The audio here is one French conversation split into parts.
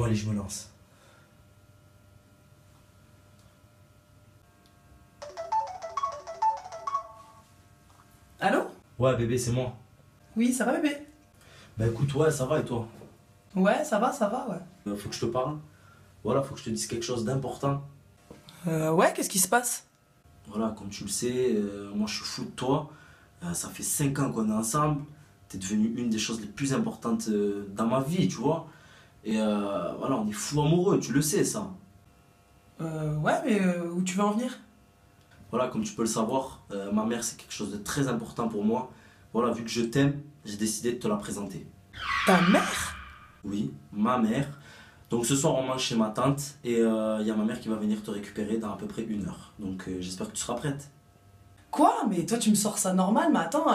Bon, allez, je me lance. Allô? Ouais, bébé, c'est moi. Oui, ça va bébé? Bah écoute, ouais, ça va et toi? Ouais, ça va, ça va, ouais. Euh, Faut que je te parle. Voilà, faut que je te dise quelque chose d'important. Euh, ouais, qu'est-ce qui se passe? Voilà, comme tu le sais, euh, moi je suis fou de toi. Euh, ça fait 5 ans qu'on est ensemble. T'es devenue une des choses les plus importantes dans ma vie, tu vois. Et euh, voilà, on est fou amoureux, tu le sais ça. Euh, ouais, mais euh, où tu veux en venir? Voilà, comme tu peux le savoir, euh, ma mère c'est quelque chose de très important pour moi. Voilà, vu que je t'aime, j'ai décidé de te la présenter. Ta mère? Oui, ma mère. Donc ce soir on mange chez ma tante et il y a ma mère qui va venir te récupérer dans à peu près une heure. Donc euh, j'espère que tu seras prête. Quoi? Mais toi, tu me sors ça normal, mais attends,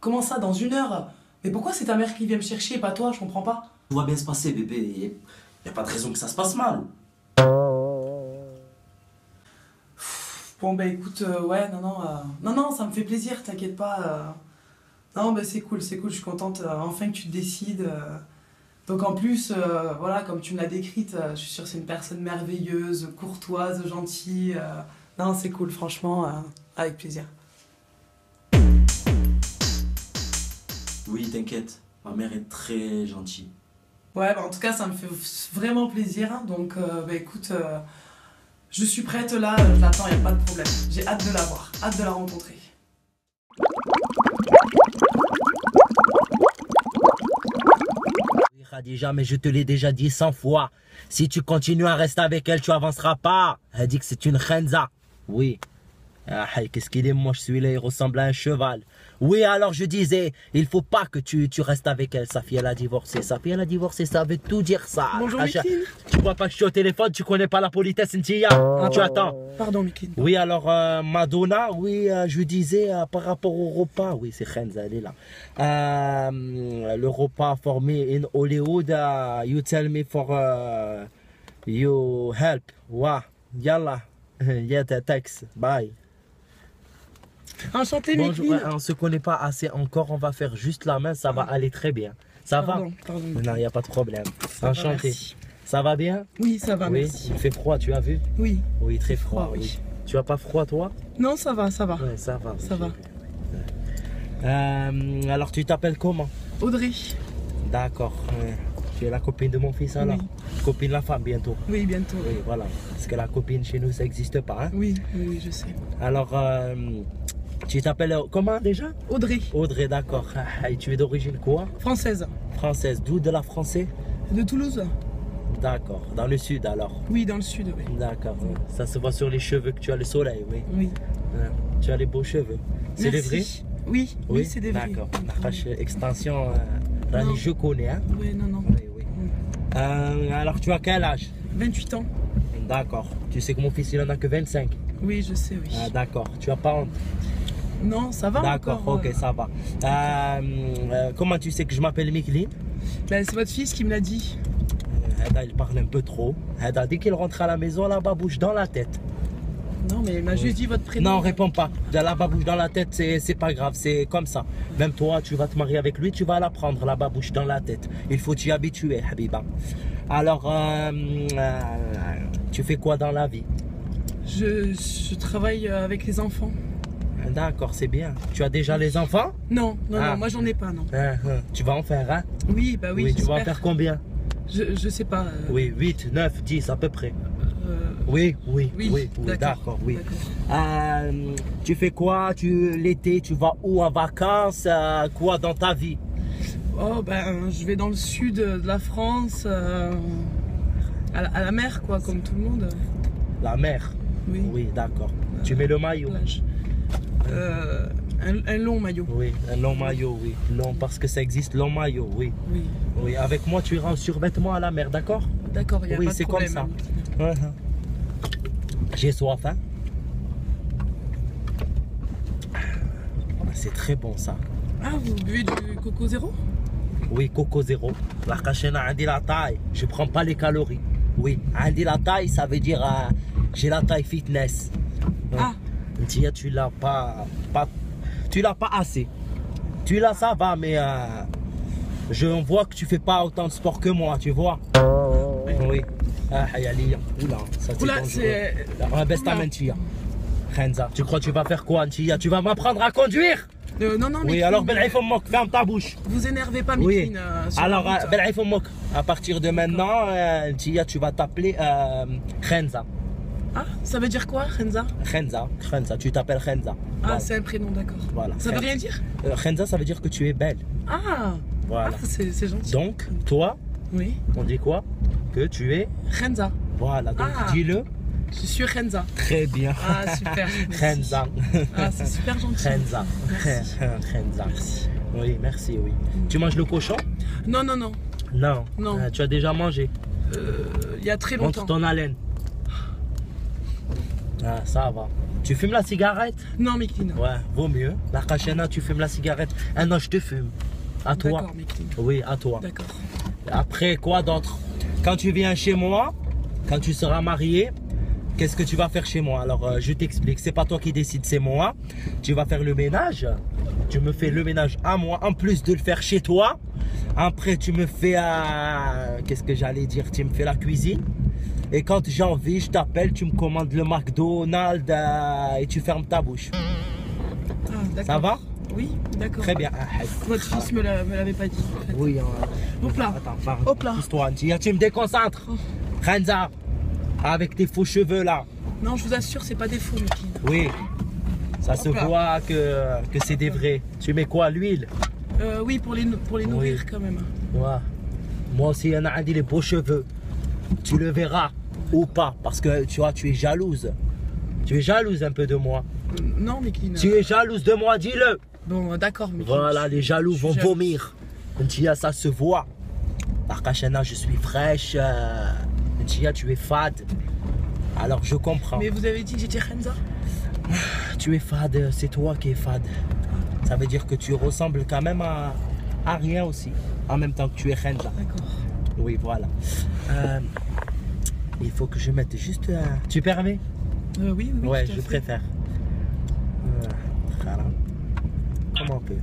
comment ça, dans une heure? Mais pourquoi c'est ta mère qui vient me chercher et pas toi? Je comprends pas. Tout va bien se passer bébé, il n'y a pas de raison que ça se passe mal. Bon, bah écoute, euh, ouais, non, non, euh, non, non, ça me fait plaisir, t'inquiète pas. euh. Non, bah c'est cool, c'est cool, je suis contente, enfin que tu te décides. Donc en plus, voilà, comme tu me l'as décrite, je suis sûre que c'est une personne merveilleuse, courtoise, gentille. Non, c'est cool, franchement, avec plaisir. Oui, t'inquiète, ma mère est très gentille. Ouais, bah en tout cas, ça me fait vraiment plaisir. hein. Donc, euh, bah écoute, euh, je suis prête là, euh, je l'attends, y a pas de problème. J'ai hâte de la voir, hâte de la rencontrer. Khadija, mais je te l'ai déjà dit 100 fois. Si tu continues à rester avec elle, tu avanceras pas. Elle dit que c'est une khenza. Oui. Ah, qu'est-ce qu'il est moche celui-là, il ressemble à un cheval. Oui, alors je disais, il faut pas que tu, tu restes avec elle. Sa fille, elle a divorcé. Sa fille, elle a divorcé, ça veut tout dire ça. Bonjour, Ah. Tu vois pas que je suis au téléphone, tu connais pas la politesse, Ntia. Tu attends. Pardon, Mickey. Oui, alors euh, Madonna, oui, euh, je disais euh, par rapport au repas, oui, c'est Khenza, elle est là. Euh, le repas for me in Hollywood, uh, you tell me for uh, you help. Wa, yalla, yeah, thanks, bye. Enchanté, Bonjour, ouais, on se connaît pas assez encore, on va faire juste la main, ça va aller très bien. Ça Pardon, pardon. va Non, il n'y a pas de problème. va, Enchanté. Ça va bien? Oui, ça va, Oui, merci. il fait froid, tu as vu? Oui. Oui, très froid, froid, oui. oui. Tu as pas froid, toi? Non, ça va, ça va. Ouais, ça va. Ça va. Euh, alors, tu t'appelles comment? Audrey. D'accord. ouais. Tu es la copine de mon fils alors? Copine la femme bientôt. Oui, bientôt. Oui, voilà. Parce que la copine chez nous, ça n'existe pas. hein? Oui, oui, oui, je sais. Alors, euh, tu t'appelles euh, comment déjà? Audrey. Audrey, d'accord. Et tu es d'origine quoi? Française. Française. D'où de la français? De Toulouse D'accord. Dans le sud alors? Oui, dans le sud, oui. D'accord. Ça se voit sur les cheveux que tu as le soleil, oui. Oui. Ouais. Tu as les beaux cheveux. C'est Merci. vrais? Oui, oui, c'est des vrais. D'accord. Nakash, Extension, euh, je connais. Hein? Oui, non, non. oui, oui. Euh, alors, tu as quel âge? 28 ans. D'accord. Tu sais que mon fils, il en a que 25. Oui, je sais, oui. Ah, d'accord. Tu as pas honte? Non, ça va D'accord, ok, euh. ça va. Euh, euh, comment tu sais que je m'appelle Miklin Bah, c'est votre fils qui me l'a dit. Hada, il parle un peu trop. Hada, dès qu'il rentre à la maison, la babouche dans la tête. Non, mais il m'a juste dit votre prénom. Non, réponds pas. La babouche dans la tête, c'est pas grave, c'est comme ça. Même toi, tu vas te marier avec lui, tu vas la prendre, la babouche dans la tête. Il faut t'y habituer, Habiba. Alors, tu fais quoi dans la vie? Je, je travaille avec les enfants. D'accord, c'est bien. Tu as déjà les enfants? Non, non, Ah. non, moi j'en ai pas, non. Hein. Tu vas en faire, hein Oui, bah oui, tu vas en faire combien? Je, je sais pas. euh, Oui, 8, 9, 10 à peu près. euh, Oui, oui, oui, oui, oui, d'accord, oui. Euh, tu fais quoi? Tu, L'été, tu vas où? En vacances? Quoi dans ta vie? Oh, ben, je vais dans le sud de la France, à, la, à la mer, quoi, comme tout le monde. La mer? Oui. Oui, d'accord. Tu mets le maillot? Plage. Euh, un, un long maillot. Oui, un long maillot, oui. Long parce que ça existe, long maillot, oui. Oui. Oui, avec moi, tu iras en survêtement à la mer, d'accord? D'accord, il n'y a Oui, pas de c'est comme ça. Uh-huh. J'ai soif, hein C'est très bon ça. Ah, vous buvez du coco zéro Oui, coco zéro. La cachena a dit la taille. Je prends pas les calories. Oui, a dit la taille, ça veut dire euh, j'ai la taille fitness. Ah, Tia, tu l'as pas, pas, tu l'as pas assez. Tu l'as, ça va, mais euh, je vois que tu fais pas autant de sport que moi, tu vois. Oui, Ah, ya liya. Oula, ça c'est Oula, dangereux. besta Oula. mentilla. Renza, tu crois que tu vas faire quoi, Ntilla Tu vas m'apprendre à conduire? Euh, non, non, Oui, alors mais- Ben Aïfoum Mok, ferme ta bouche. Vous énervez pas, Oui. Mickey. euh, Alors, euh, à partir de maintenant, euh, tu vas t'appeler Renza. Ah, ça veut dire quoi, Renza Renza, Renza, tu t'appelles Renza. Ah, Voilà. c'est un prénom, d'accord. Voilà. Ça veut rien dire? Euh, Renza, ça veut dire que tu es belle. Ah, Voilà. ah, c'est gentil. Donc, toi, Oui, on dit quoi? Que tu es. Renza. Voilà, donc Ah. dis-le. Je suis Renza. Très bien. Ah, super. Renza. Ah, c'est super gentil. Renza. Merci. Renza. Merci. Oui, merci, oui. Tu manges le cochon? Non, non, non. Non. Non. Euh, tu as déjà mangé? Euh, Il y a très Montre longtemps. ton haleine. Ah, ça va. Tu fumes la cigarette? Non, non. Ouais, vaut mieux. La cachena, tu fumes la cigarette. Ah non, je te fume. À toi. D'accord. Oui, à toi. D'accord. Après, quoi d'autre? Quand tu viens chez moi, quand tu seras marié, qu'est-ce que tu vas faire chez moi? Alors, euh, je t'explique. C'est pas toi qui décides, c'est moi. Tu vas faire le ménage. Tu me fais le ménage à moi, en plus de le faire chez toi. Après, tu me fais. euh, Qu'est-ce que j'allais dire? Tu me fais la cuisine. Et quand j'ai envie, je t'appelle, tu me commandes le McDonald's euh, et tu fermes ta bouche. Ah. Ça va? Oui, d'accord. Très bien. Ah, Votre fils me l'a- me l'avait pas dit. en fait. Oui, euh, Hop là. Attends. Hop là. Antia, tu me déconcentres. Renza, avec tes faux cheveux là. Non, je vous assure, c'est pas des faux, Mickey. Oui, ça se là. voit que, que c'est des vrais. Tu mets quoi, l'huile? Euh, oui, pour les, pour les Oui. nourrir quand même. Ouais. Moi aussi, il y en a un dit les beaux cheveux. Tu le verras ou pas, parce que tu vois, tu es jalouse. Tu es jalouse un peu de moi. Non, Mickey. non. Tu es jalouse de moi, dis-le. Bon, d'accord, Mickey. Voilà, les jaloux vont jalouse. vomir. Ntia, ça se voit. Par Kachana, je suis fraîche. euh, Ntia, tu es fade. Alors je comprends. Mais vous avez dit que j'étais Renza Tu es fade, c'est toi qui es fade. Ça veut dire que tu ressembles quand même à, à rien aussi. En même temps que tu es Renza. D'accord. Oui, voilà. Euh, il faut que je mette juste. euh, Tu permets? Euh, oui, oui, oui. Ouais, je préfère. Voilà. Comment on peut?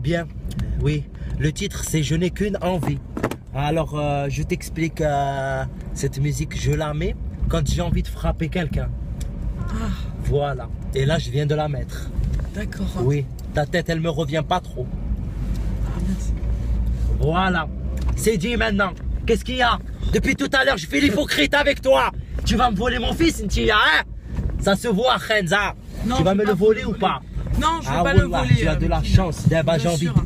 Bien? Oui. Le titre, c'est Je n'ai qu'une envie. Alors, euh, je t'explique. euh, cette musique, je la mets quand j'ai envie de frapper quelqu'un. Ah, Voilà. Et là, je viens de la mettre. d'accord. Oui. Ta tête, elle me revient pas trop. Ah, merci. Voilà. C'est dit maintenant. Qu'est-ce qu'il y a? Depuis tout à l'heure, je fais l'hypocrite avec toi. Tu vas me voler mon fils, Ntia, hein? Ça se voit, Renza. Non, tu vas me le voler le ou pas? Non, je veux Ah, pas le voler. tu as de la chance. D'abord, j'ai Bien envie sûr. de-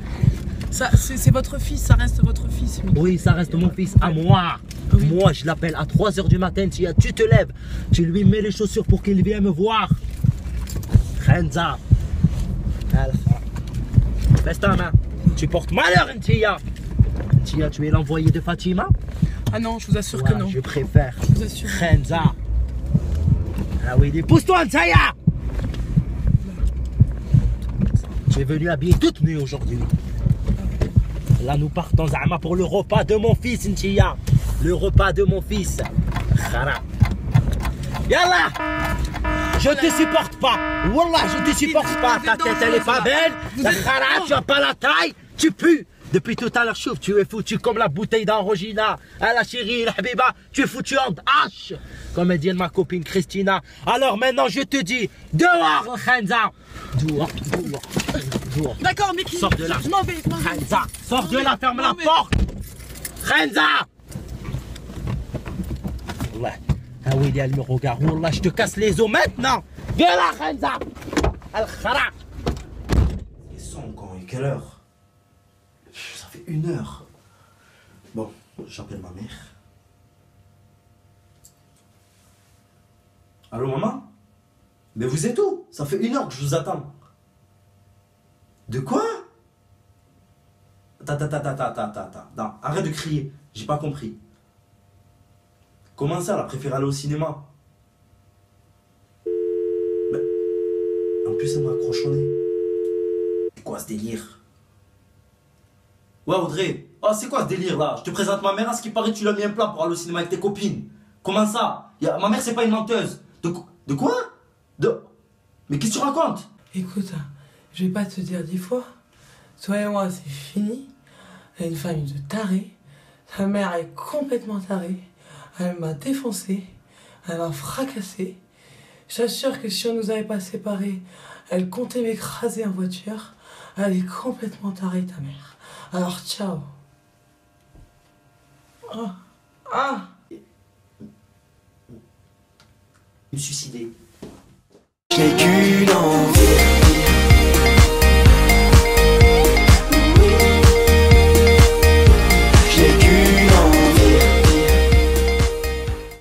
Ça, c'est votre fils, ça reste votre fils. Oui, ça reste mon fils à moi. Oui. Moi, je l'appelle à 3h du matin. Tu, tu te lèves, tu lui mets les chaussures pour qu'il vienne me voir. Renza. Alpha. Baisse ta main. Tu portes malheur, Ntia. Ntia, tu es l'envoyé de Fatima? Ah non, je vous assure que non. Je préfère. Je vous assure. Renza. Ah oui, pousse-toi, Ntia. Tu es venu habillé toute nue aujourd'hui. Là, nous partons Zama pour le repas de mon fils, Ntia. Le repas de mon fils. Khara. Yallah Je te supporte pas. Wallah, je te supporte pas. Ta tête, elle est pas belle. Khara, tu as pas la taille. Tu pues. Depuis tout à l'heure, chouf, tu es foutu comme la bouteille d'Anrogina. Ah, la chérie, la habiba, tu es foutu en hache. Comme elle dit ma copine Christina. Alors maintenant, je te dis, dehors, Khenza. Dehors, dehors, dehors. D'accord, Mickey. Sors de là. Je m'en vais. Renza, sors de là, ferme la mais- porte Renza Wallah. Ah oui, elle me regarde. Wallah, je te casse les os maintenant Viens là, Renza Al-Khara Ils sont quand et quelle heure? Une heure. Bon, j'appelle ma mère. Allô maman? Mais vous êtes où? Ça fait une heure que je vous attends. De quoi? Ta ta ta ta ta ta ta. Non, arrête de crier. J'ai pas compris. Comment ça, elle a préféré aller au cinéma? Mais... En plus, elle m'a accrochonné. quoi ce délire? Ouais, Audrey. Oh, c'est quoi ce délire là? Je te présente ma mère, à ce qui paraît, tu l'as mis un plat pour aller au cinéma avec tes copines. Comment ça? Ma mère, c'est pas une menteuse. De, qu- de quoi? De. Mais qu'est-ce que tu racontes? Écoute, je vais pas te dire dix fois. Toi et moi, c'est fini. Elle a une famille de tarés. Sa mère est complètement tarée. Elle m'a défoncé. Elle m'a fracassé. J'assure que si on nous avait pas séparés, elle comptait m'écraser en voiture. Elle est complètement tarée, ta mère. Alors, ciao. Ah. ah. Me suicider. Je n'ai qu'une envie.